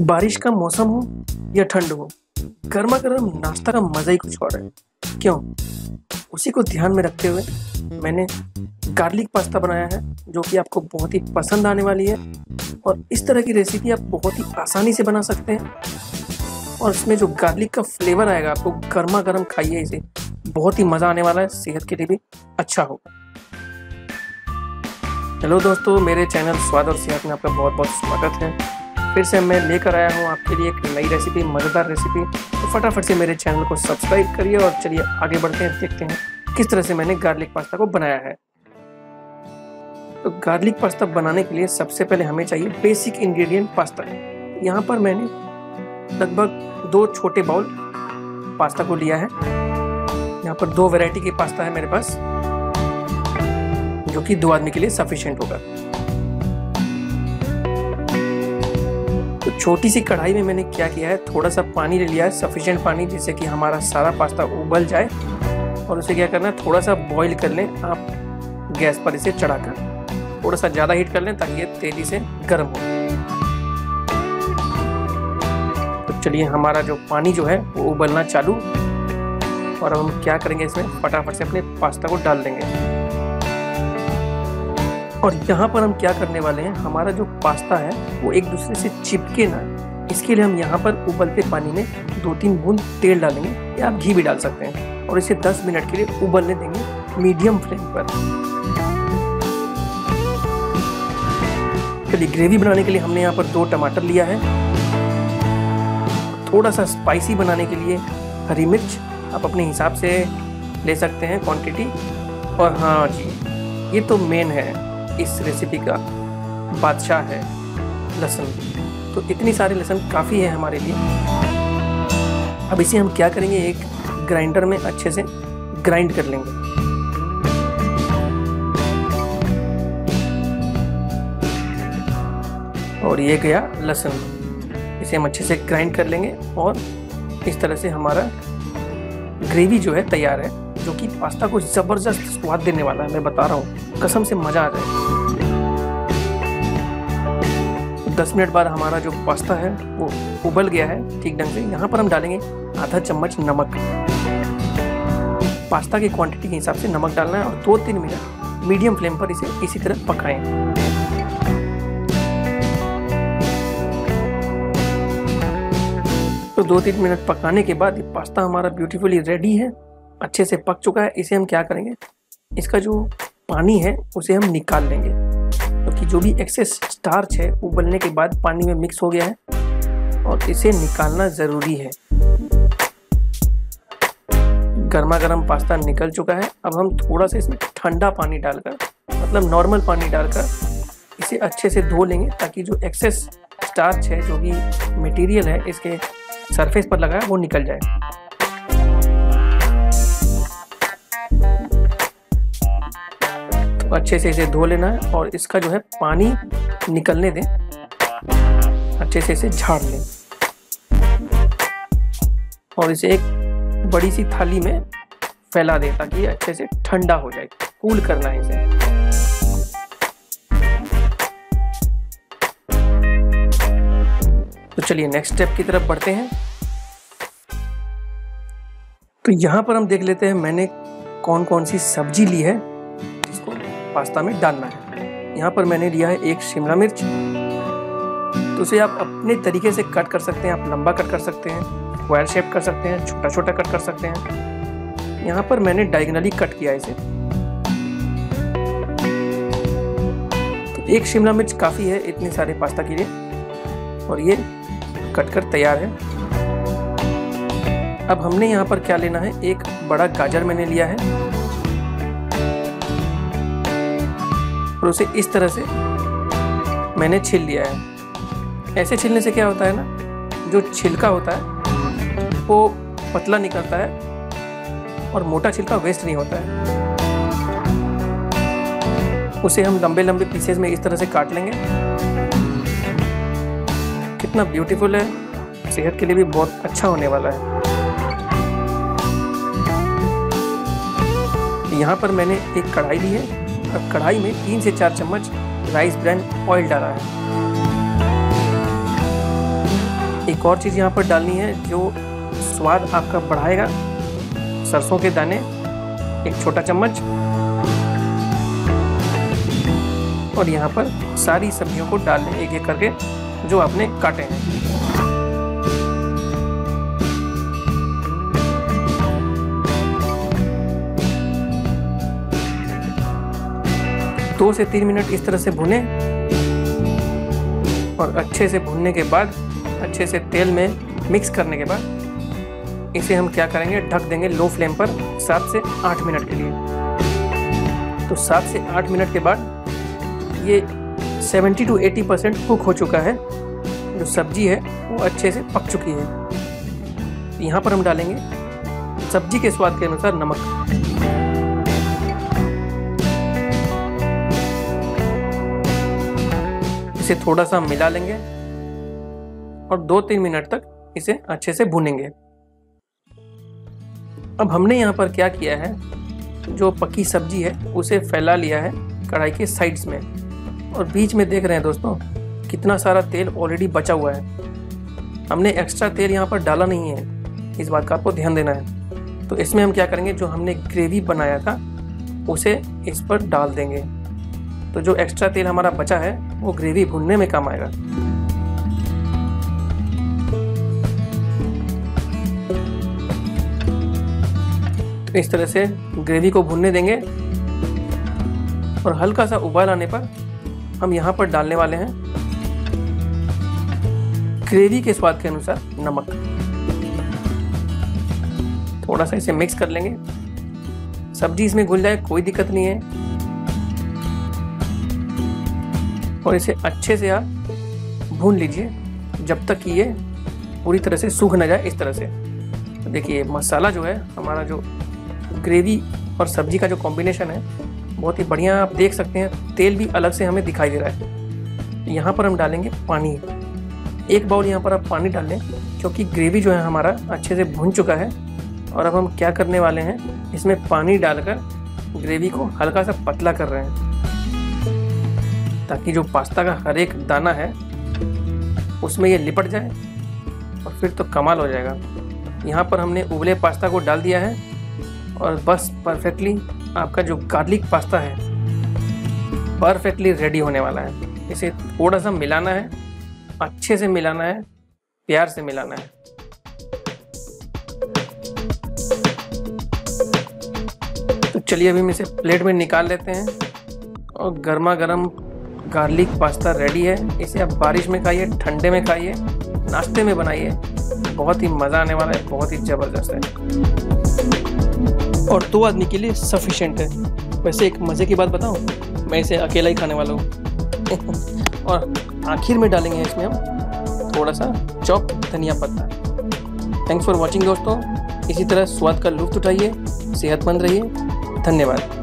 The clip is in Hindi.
बारिश का मौसम हो या ठंड हो, गर्मा गर्म नाश्ता का मज़ा ही कुछ और है। क्यों? उसी को ध्यान में रखते हुए मैंने गार्लिक पास्ता बनाया है, जो कि आपको बहुत ही पसंद आने वाली है और इस तरह की रेसिपी आप बहुत ही आसानी से बना सकते हैं। और इसमें जो गार्लिक का फ्लेवर आएगा, आपको गर्मा गर्म खाइए इसे, बहुत ही मज़ा आने वाला है, सेहत के लिए भी अच्छा होगा। हेलो दोस्तों, मेरे चैनल स्वाद और सेहत में आपका बहुत बहुत स्वागत है। फिर से मैं लेकर आया हूँ आपके लिए एक नई रेसिपी मज़ेदार रेसिपी तो फटाफट से मेरे चैनल को सब्सक्राइब करिए और चलिए आगे बढ़ते हैं, देखते हैं किस तरह से मैंने गार्लिक पास्ता को बनाया है। तो गार्लिक पास्ता बनाने के लिए सबसे पहले हमें चाहिए बेसिक इंग्रेडिएंट पास्ता यहाँ पर मैंने लगभग दो छोटे बाउल पास्ता को लिया है। यहाँ पर दो वैरायटी के पास्ता है मेरे पास, जो कि दो आदमी के लिए सफिशिएंट होगा। छोटी सी कढ़ाई में मैंने क्या किया है, थोड़ा सा पानी ले लिया है सफिशिएंट पानी, जिससे कि हमारा सारा पास्ता उबल जाए। और उसे क्या करना है, थोड़ा सा बॉईल कर लें, आप गैस पर इसे चढ़ाकर। थोड़ा सा ज़्यादा हीट कर लें, ताकि ये तेज़ी से गर्म हो। तो चलिए, हमारा जो पानी जो है, वो उबलना चालू। और हम क्या करेंगे इसमें? फटाफट से अपने पास्ता को डाल देंगे। और यहाँ पर हम क्या करने वाले हैं? हमारा जो पास्ता है, वो एक दूसरे से चिपके ना, इसके लिए हम यहाँ पर उबलते पानी में दो तीन बूंद तेल डालेंगे या आप घी भी डाल सकते हैं और इसे 10 मिनट के लिए उबलने देंगे मीडियम फ्लेम पर। चलिए, ग्रेवी बनाने के लिए हमने यहाँ पर दो टमाटर लिया है। थोड़ा सा स्पाइसी बनाने के लिए हरी मिर्च आप अपने हिसाब से ले सकते हैं क्वांटिटी और हाँ जी, ये तो मेन है। इस रेसिपी का बादशाह है लहसुन तो इतनी सारी लहसुन काफ़ी है हमारे लिए। अब इसे हम क्या करेंगे? एक ग्राइंडर में अच्छे से ग्राइंड कर लेंगे। और ये गया लहसुन इसे हम अच्छे से ग्राइंड कर लेंगे और इस तरह से हमारा ग्रेवी जो है तैयार है। जो कि पास्ता को ज़बरदस्त स्वाद देने वाला है, मैं बता रहा हूँ। कसम से मज़ा आ जाए। दस मिनट बाद हमारा जो पास्ता है, वो उबल गया है, ठीक ढंग से। यहाँ पर हम डालेंगे आधा चम्मच नमक। पास्ता की क्वांटिटी के हिसाब से नमक डालना है और दो तीन मिनट मीडियम फ्लेम पर इसे इसी तरह पकाएँ। तो दो तीन मिनट पकाने के बाद ये पास्ता हमारा ब्यूटीफुली रेडी है। अच्छे से पक चुका है, इसे हम क्या करेंगे? इसका जो पानी है, उसे हम निकाल लेंगे। क्योंकि तो जो भी एक्सेस स्टार्च है उबलने के बाद पानी में मिक्स हो गया है और इसे निकालना ज़रूरी है। गर्मा गर्म पास्ता निकल चुका है। अब हम थोड़ा सा इसमें ठंडा पानी डालकर मतलब नॉर्मल पानी डालकर, इसे अच्छे से धो लेंगे ताकि जो एक्सेस स्टार्च है, जो भी मटेरियल है, इसके सरफेस पर लगा है वो निकल जाए। अच्छे से इसे धो लेना है और इसका जो है पानी निकलने दें। अच्छे से इसे झाड़ लें। और इसे एक बड़ी सी थाली में फैला दें ताकि अच्छे से ठंडा हो जाए। कूल करना है इसे। तो चलिए नेक्स्ट स्टेप की तरफ़ बढ़ते हैं। तो यहाँ पर हम देख लेते हैं मैंने कौन कौन सी सब्ज़ी ली है। पास्ता में डालना है। यहाँ पर मैंने लिया है एक शिमला मिर्च। तो उसे आप अपने तरीके से कट कर सकते हैं, आप लंबा कट कर सकते हैं स्क्वायर शेप कर सकते हैं छोटा छोटा कट कर सकते हैं। यहाँ पर मैंने डायगनली कट किया इसे। तो एक शिमला मिर्च काफ़ी है इतने सारे पास्ता के लिए। और ये कट कर तैयार है। अब हमने यहाँ पर क्या लेना है? एक बड़ा गाजर मैंने लिया है। और उसे इस तरह से मैंने छिल लिया है। ऐसे छिलने से क्या होता है ना, जो छिलका होता है, वो पतला निकलता है और मोटा छिलका वेस्ट नहीं होता है। उसे हम लंबे लंबे पीसेस में इस तरह से काट लेंगे। कितना ब्यूटीफुल है। सेहत के लिए भी बहुत अच्छा होने वाला है। यहाँ पर मैंने एक कढ़ाई ली है। अब कढ़ाई में तीन से चार चम्मच राइस ब्रांड ऑयल डाला है। एक और चीज़ यहाँ पर डालनी है, जो स्वाद आपका बढ़ाएगा। सरसों के दाने, एक छोटा चम्मच। और यहाँ पर सारी सब्जियों को डाल लें एक एक करके, जो आपने काटे हैं। दो से तीन मिनट इस तरह से भुने और अच्छे से भुनने के बाद, अच्छे से तेल में मिक्स करने के बाद, इसे हम क्या करेंगे? ढक देंगे लो फ्लेम पर सात से आठ मिनट के लिए। तो सात से आठ मिनट के बाद ये 70 टू 80 परसेंट कुक हो चुका है। जो सब्ज़ी है, वो अच्छे से पक चुकी है। यहाँ पर हम डालेंगे सब्ज़ी के स्वाद के अनुसार नमक। इसे थोड़ा सा मिला लेंगे और दो तीन मिनट तक इसे अच्छे से भूनेंगे। अब हमने यहाँ पर क्या किया है? जो पकी सब्ज़ी है, उसे फैला लिया है कढ़ाई के साइड्स में। और बीच में देख रहे हैं दोस्तों, कितना सारा तेल ऑलरेडी बचा हुआ है। हमने एक्स्ट्रा तेल यहाँ पर डाला नहीं है। इस बात का आपको ध्यान देना है। तो इसमें हम क्या करेंगे? जो हमने ग्रेवी बनाया था, उसे इस पर डाल देंगे। तो जो एक्स्ट्रा तेल हमारा बचा है वो ग्रेवी भुनने में काम आएगा। तो इस तरह से ग्रेवी को भुनने देंगे और हल्का सा उबाल आने पर हम यहाँ पर डालने वाले हैं ग्रेवी के स्वाद के अनुसार नमक। थोड़ा सा इसे मिक्स कर लेंगे। सब्ज़ी इसमें घुल जाए, कोई दिक्कत नहीं है। और इसे अच्छे से आप भून लीजिए, जब तक कि ये पूरी तरह से सूख ना जाए इस तरह से। तो देखिए मसाला जो है, हमारा जो ग्रेवी और सब्ज़ी का जो कॉम्बिनेशन है, बहुत ही बढ़िया आप देख सकते हैं। तेल भी अलग से हमें दिखाई दे रहा है। यहाँ पर हम डालेंगे पानी। एक बाउल यहाँ पर आप पानी डाल लें, क्योंकि ग्रेवी जो है हमारा अच्छे से भुन चुका है। और अब हम क्या करने वाले हैं, इसमें पानी डालकर ग्रेवी को हल्का सा पतला कर रहे हैं। ताकि जो पास्ता का हर एक दाना है, उसमें ये लिपट जाए और फिर तो कमाल हो जाएगा। यहाँ पर हमने उबले पास्ता को डाल दिया है और बस परफेक्टली आपका जो गार्लिक पास्ता है, परफेक्टली रेडी होने वाला है। इसे थोड़ा सा मिलाना है, अच्छे से मिलाना है, प्यार से मिलाना है। तो चलिए अभी हम इसे प्लेट में निकाल लेते हैं और गर्मा गर्म गार्लिक पास्ता रेडी है। इसे आप बारिश में खाइए, ठंडे में खाइए, नाश्ते में बनाइए। बहुत ही मज़ा आने वाला है, बहुत ही ज़बरदस्त है। और दो आदमी के लिए सफिशेंट है। वैसे एक मज़े की बात बताऊँ, मैं इसे अकेला ही खाने वाला हूँ। और आखिर में डालेंगे इसमें हम थोड़ा सा चॉप धनिया पत्ता। थैंक्स फॉर वॉचिंग दोस्तों। इसी तरह स्वाद का लुफ्त उठाइए, सेहतमंद रहिए। धन्यवाद।